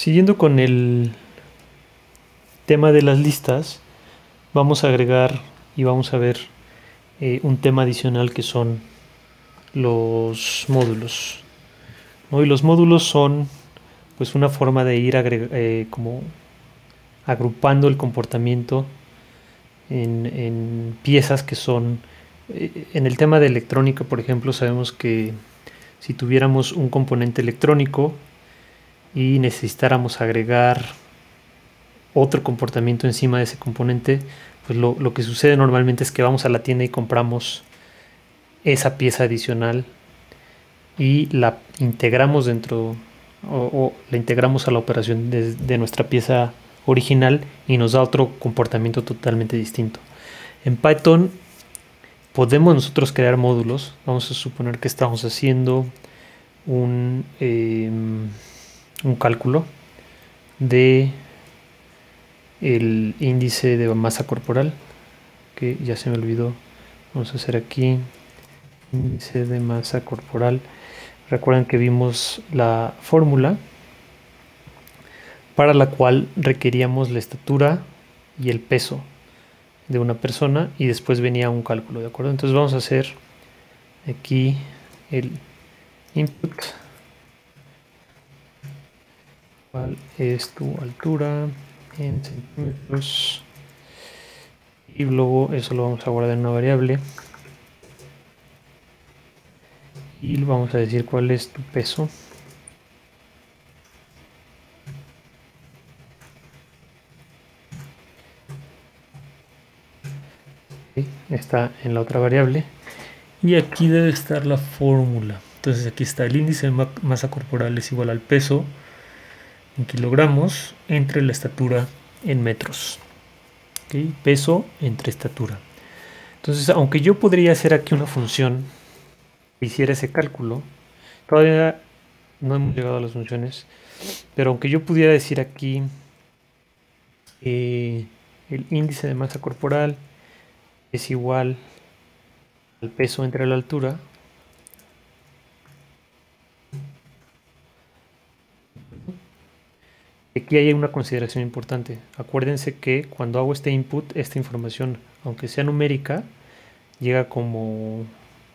Siguiendo con el tema de las listas, vamos a agregar y vamos a ver eh, un tema adicional que son los módulos. Y los módulos son pues una forma de ir eh, como agrupando el comportamiento en, piezas que son eh, en el tema de electrónica por ejemplo sabemos que si tuviéramos un componente electrónico y necesitáramos agregar otro comportamiento encima de ese componente, pues lo, que sucede normalmente es que vamos a la tienda y compramos esa pieza adicional y la integramos dentro o, la integramos a la operación de, de, nuestra pieza original y nos da otro comportamiento totalmente distinto. En Python podemos nosotros crear módulos. Vamos a suponer que estamos haciendo un, em, un cálculo de el índice de masa corporal que ya se me olvidó vamos a hacer aquí índice de masa corporal recuerden que vimos la fórmula para la cual requeríamos la estatura y el peso de una persona y después venía un cálculo, ¿de acuerdo? Entonces vamos a hacer aquí el input. ¿Cuál es tu altura en centímetros? Y luego eso lo vamos a guardar en una variable. Y vamos a decir cuál es tu peso. está en la otra variable y aquí debe estar la fórmula entonces aquí está el índice de masa corporal es igual al peso en kilogramos entre la estatura en metros peso entre estatura. Entonces aunque yo podría hacer aquí una función que hiciera ese cálculo todavía no hemos llegado a las funciones pero aunque yo pudiera decir aquí eh, el índice de masa corporal es igual al peso entre la altura Aquí hay una consideración importante. Acuérdense que cuando hago este input, esta información, aunque sea numérica, llega como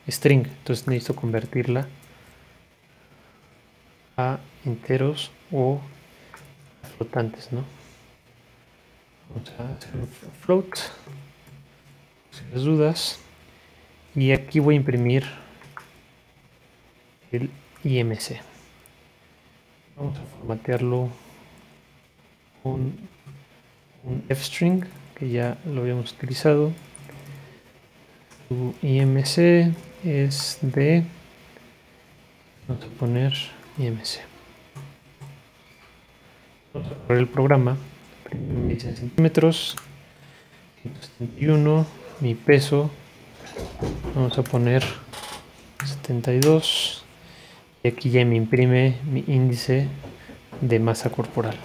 string. Entonces necesito convertirla a enteros o flotantes, ¿no? Vamos a hacer float las dudas. Y aquí voy a imprimir el IMC. Vamos a formatearlo un F-string que ya lo habíamos utilizado. Su IMC es de, vamos a poner IMC. Vamos a poner el programa, centímetros, 171 mi peso vamos a poner 72 y aquí ya me imprime mi índice de masa corporal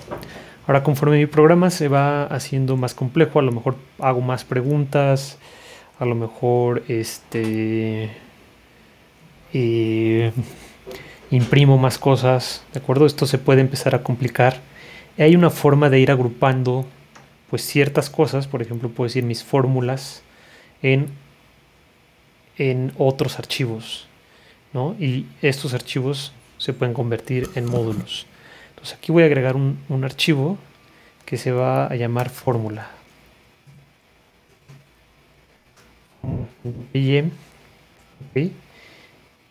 ahora conforme mi programa se va haciendo más complejo a lo mejor hago más preguntas a lo mejor este eh, imprimo más cosas de acuerdo esto se puede empezar a complicar hay una forma de ir agrupando pues ciertas cosas por ejemplo puedo decir mis fórmulas en, en otros archivos. ¿no? Y estos archivos se pueden convertir en módulos. Entonces aquí voy a agregar un, un archivo que se va a llamar fórmula.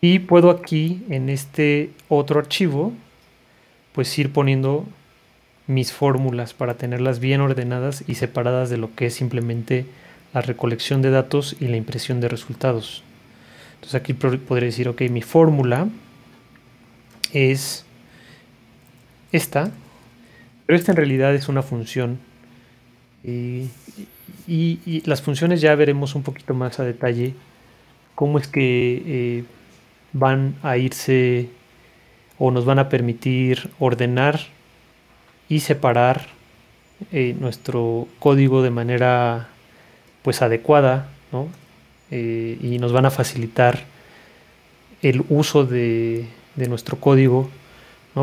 Y puedo aquí en este otro archivo pues ir poniendo mis fórmulas para tenerlas bien ordenadas y separadas de lo que es simplemente la recolección de datos y la impresión de resultados. Entonces aquí podría decir, ok, mi fórmula es esta, pero esta en realidad es una función. Y, las funciones ya veremos un poquito más a detalle cómo es que eh, van a irse o nos van a permitir ordenar y separar eh, nuestro código de manera pues adecuada eh, y nos van a facilitar el uso de, nuestro código,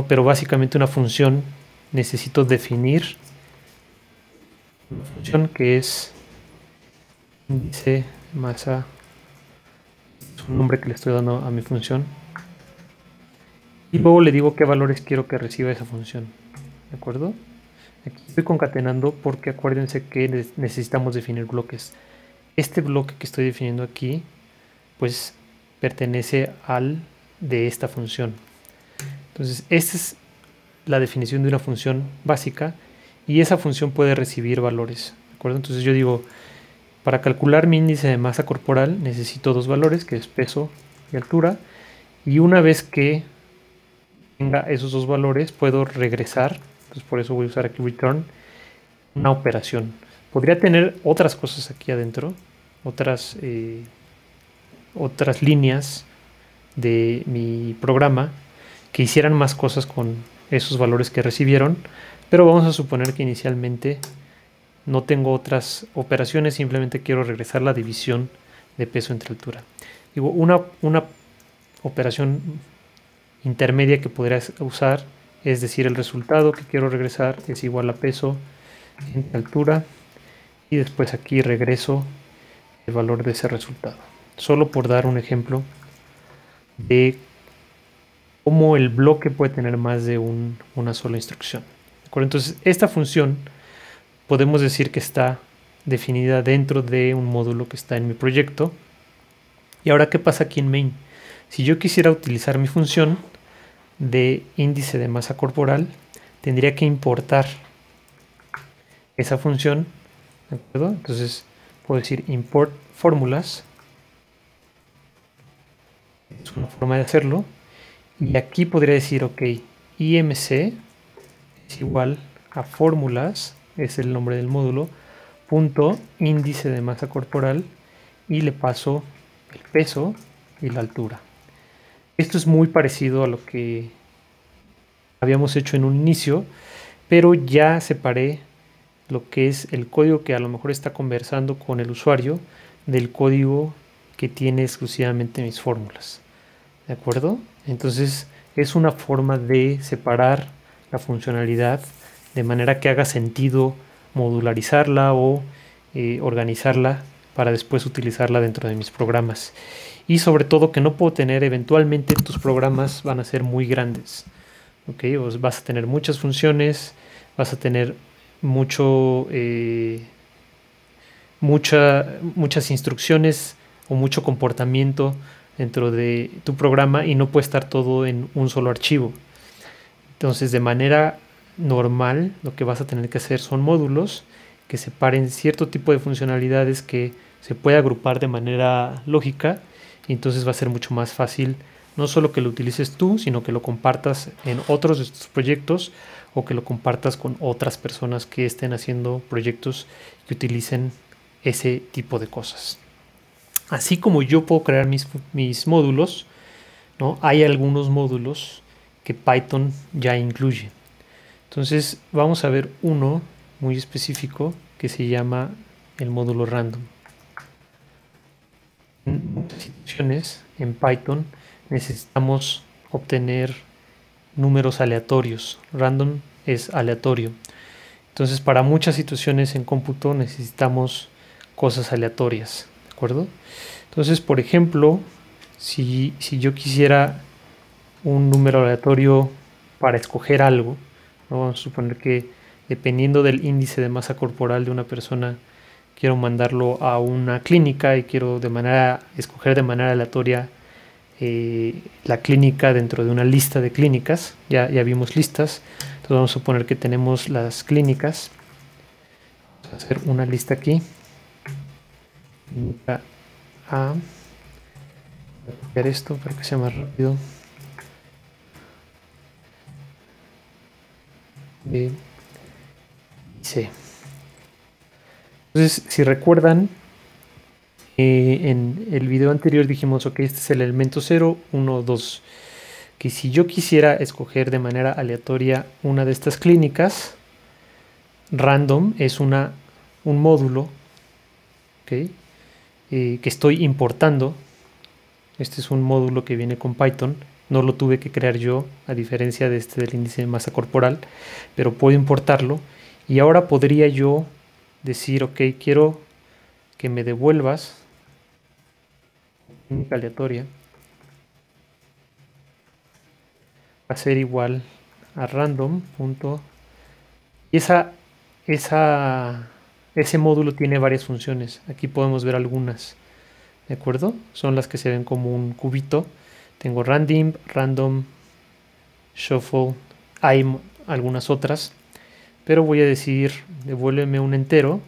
pero básicamente una función necesito definir una función que es índice masa es un nombre que le estoy dando a mi función. Y luego le digo qué valores quiero que reciba esa función de acuerdo aquí estoy concatenando porque acuérdense que necesitamos definir bloques. Este bloque que estoy definiendo aquí pues pertenece al de esta función entonces esta es la definición de una función básica y esa función puede recibir valores entonces yo digo para calcular mi índice de masa corporal necesito dos valores, que es peso y altura. Y una vez que tenga esos dos valores, puedo regresar, entonces por eso voy a usar aquí return, una operación. Podría tener otras cosas aquí adentro, otras, eh, otras líneas de mi programa que hicieran más cosas con esos valores que recibieron, pero vamos a suponer que inicialmente no tengo otras operaciones, simplemente quiero regresar la división de peso entre altura. Digo, una, una operación intermedia que podrías usar es decir, el resultado que quiero regresar es igual a peso entre altura y después aquí regreso el valor de ese resultado. Solo por dar un ejemplo de cómo el bloque puede tener más de una sola instrucción. Entonces, esta función podemos decir que está definida dentro de un módulo que está en mi proyecto. Y ahora, ¿qué pasa aquí en main? Si yo quisiera utilizar mi función de índice de masa corporal, tendría que importar esa función. Entonces, puedo decir import fórmulas. Es una forma de hacerlo. Y aquí podría decir, ok, IMC es igual a fórmulas es el nombre del módulo, punto índice de masa corporal y le paso el peso y la altura. Esto es muy parecido a lo que habíamos hecho en un inicio, pero ya separé lo que es el código que a lo mejor está conversando con el usuario del código que tiene exclusivamente mis fórmulas. ¿De acuerdo? Entonces es una forma de separar la funcionalidad de manera que haga sentido modularizarla o eh, organizarla para después utilizarla dentro de mis programas. Y sobre todo que no puedo tener, eventualmente tus programas van a ser muy grandes. ¿okay? vas a tener muchas funciones, vas a tener mucho, eh, mucha, muchas instrucciones o mucho comportamiento dentro de tu programa y no puede estar todo en un solo archivo. Entonces, de manera normal lo que vas a tener que hacer son módulos que separen cierto tipo de funcionalidades que se puede agrupar de manera lógica y entonces va a ser mucho más fácil no solo que lo utilices tú, sino que lo compartas en otros de tus proyectos o que lo compartas con otras personas que estén haciendo proyectos que utilicen ese tipo de cosas. Así como yo puedo crear mis, módulos, hay algunos módulos que Python ya incluye. Entonces vamos a ver uno muy específico que se llama el módulo random. En muchas situaciones en Python necesitamos obtener números aleatorios. Random es aleatorio. Entonces para muchas situaciones en cómputo necesitamos cosas aleatorias. Entonces, por ejemplo, si, si yo quisiera un número aleatorio para escoger algo, Vamos a suponer que dependiendo del índice de masa corporal de una persona, quiero mandarlo a una clínica y quiero de manera, escoger de manera aleatoria eh, la clínica dentro de una lista de clínicas. Ya, ya vimos listas. Entonces vamos a suponer que tenemos las clínicas. Vamos a hacer una lista aquí. A. Voy a copiar esto para que sea más rápido. sí. Entonces, si recuerdan, eh, en el video anterior dijimos, ok, este es el elemento 0, 1, 2. Que si yo quisiera escoger de manera aleatoria una de estas clínicas, random es una, un módulo eh, que estoy importando. Este es un módulo que viene con Python no lo tuve que crear yo, a diferencia de este del índice de masa corporal, pero puedo importarlo. Y ahora podría yo decir, ok, quiero que me devuelvas clínica aleatoria va a ser igual a random. Y esa, esa, ese módulo tiene varias funciones. Aquí podemos ver algunas. ¿De acuerdo? Son las que se ven como un cubito. Tengo random, random, shuffle. Hay algunas otras. Pero voy a decir, devuélveme un entero.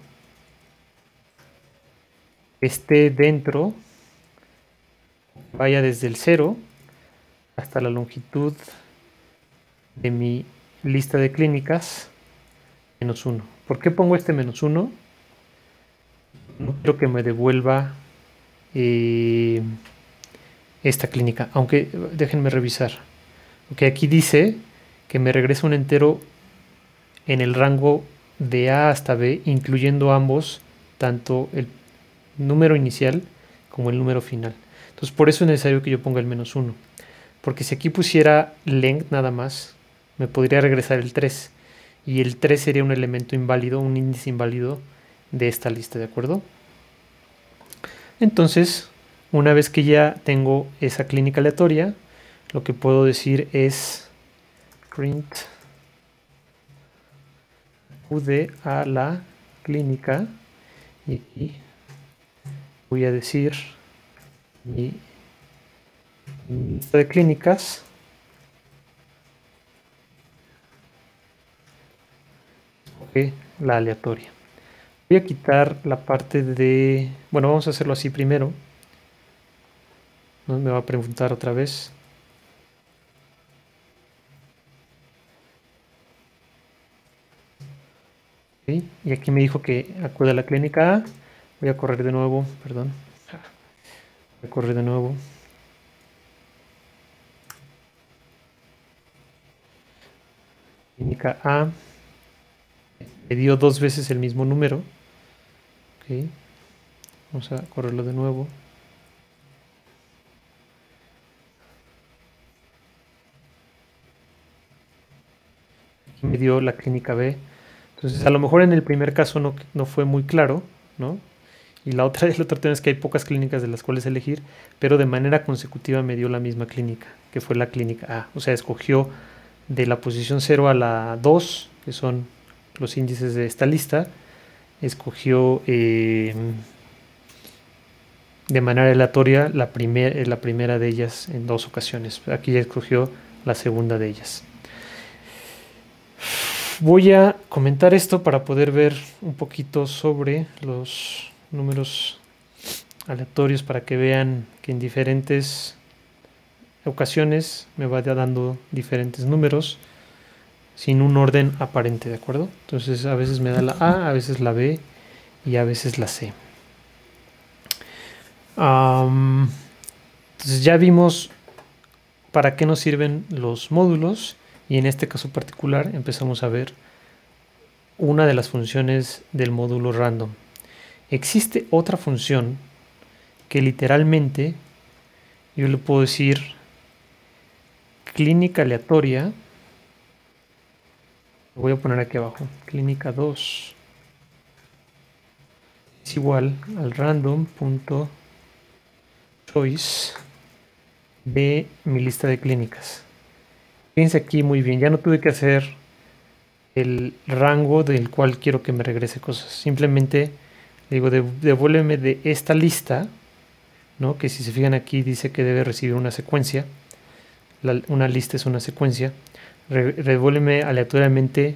Esté dentro. Vaya desde el 0 hasta la longitud de mi lista de clínicas menos 1. ¿Por qué pongo este menos 1? No quiero que me devuelva eh, esta clínica, aunque déjenme revisar. Ok, aquí dice que me regresa un entero en el rango de A hasta B, incluyendo ambos, tanto el número inicial como el número final. Entonces por eso es necesario que yo ponga el menos 1. Porque si aquí pusiera length nada más, me podría regresar el 3. Y el 3 sería un elemento inválido, un índice inválido de esta lista, ¿de acuerdo? Entonces, una vez que ya tengo esa clínica aleatoria, lo que puedo decir es print UD a la clínica y voy a decir mi lista de clínicas la aleatoria. Voy a quitar la parte de... Bueno, vamos a hacerlo así primero. ¿No? Me va a preguntar otra vez. Y aquí me dijo que acude a la clínica A. Voy a correr de nuevo, perdón. Voy a correr de nuevo. Clínica A me dio dos veces el mismo número. Vamos a correrlo de nuevo. Aquí me dio la clínica B. Entonces, a lo mejor en el primer caso no, no fue muy claro, ¿no? Y la otra, el otro tema es que hay pocas clínicas de las cuales elegir, pero de manera consecutiva me dio la misma clínica, que fue la clínica A. O sea, escogió de la posición 0 a la 2, que son los índices de esta lista, escogió eh, de manera aleatoria la, la primera de ellas en dos ocasiones. Aquí ya escogió la segunda de ellas. Voy a comentar esto para poder ver un poquito sobre los números aleatorios para que vean que en diferentes ocasiones me va dando diferentes números sin un orden aparente, ¿de acuerdo? Entonces a veces me da la A, a veces la B y a veces la C. entonces ya vimos para qué nos sirven los módulos y en este caso particular empezamos a ver una de las funciones del módulo random. Existe otra función que literalmente yo le puedo decir clínica aleatoria voy a poner aquí abajo. Clínica 2 es igual al random.choice de mi lista de clínicas. Fíjense aquí muy bien. Ya no tuve que hacer el rango del cual quiero que me regrese cosas. Simplemente digo devuélveme de esta lista ¿no? que si se fijan aquí dice que debe recibir una secuencia. Una lista es una secuencia revuélveme aleatoriamente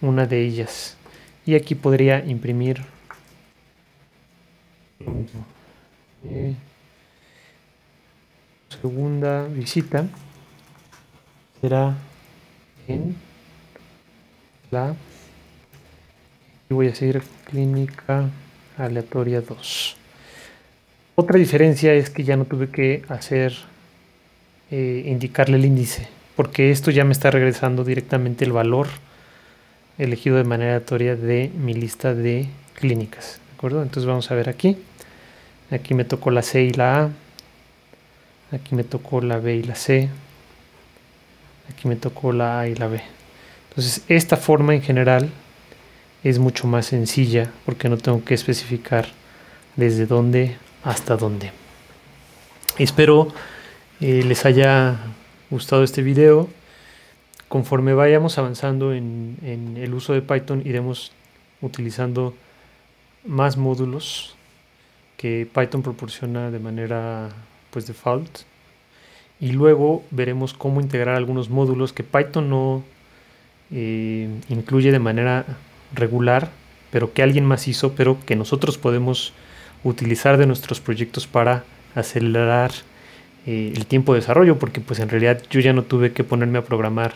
una de ellas. Y aquí podría imprimir. Segunda visita será en la y voy a seguir clínica aleatoria 2 otra diferencia es que ya no tuve que hacer eh, indicarle el índice porque esto ya me está regresando directamente el valor elegido de manera aleatoria de mi lista de clínicas. ¿De acuerdo? Entonces vamos a ver aquí. Aquí me tocó la C y la A. Aquí me tocó la B y la C. aquí me tocó la A y la B. Entonces esta forma en general es mucho más sencilla porque no tengo que especificar desde dónde hasta dónde. Espero eh, les haya gustado este video. Conforme vayamos avanzando en, el uso de Python iremos utilizando más módulos que Python proporciona de manera pues default y luego veremos cómo integrar algunos módulos que Python no eh, incluye de manera regular pero que alguien más hizo pero que nosotros podemos utilizar de nuestros proyectos para acelerar eh, el tiempo de desarrollo porque pues en realidad yo ya no tuve que ponerme a programar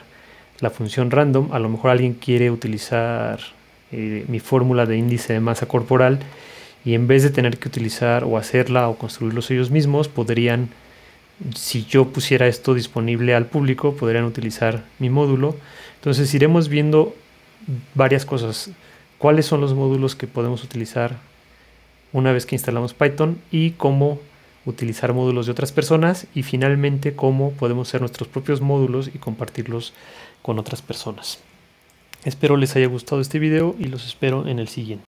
la función random a lo mejor alguien quiere utilizar eh, mi fórmula de índice de masa corporal y en vez de tener que utilizar o hacerla o construirlos ellos mismos, podrían, si yo pusiera esto disponible al público, podrían utilizar mi módulo. Entonces iremos viendo varias cosas. ¿Cuáles son los módulos que podemos utilizar una vez que instalamos Python y cómo utilizar módulos de otras personas y finalmente cómo podemos hacer nuestros propios módulos y compartirlos con otras personas. Espero les haya gustado este video y los espero en el siguiente.